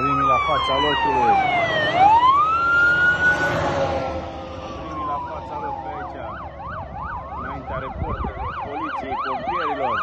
Primii la fața locului. Primii la fața locului aici. Înaintea reporterilor, poliției, pompierilor.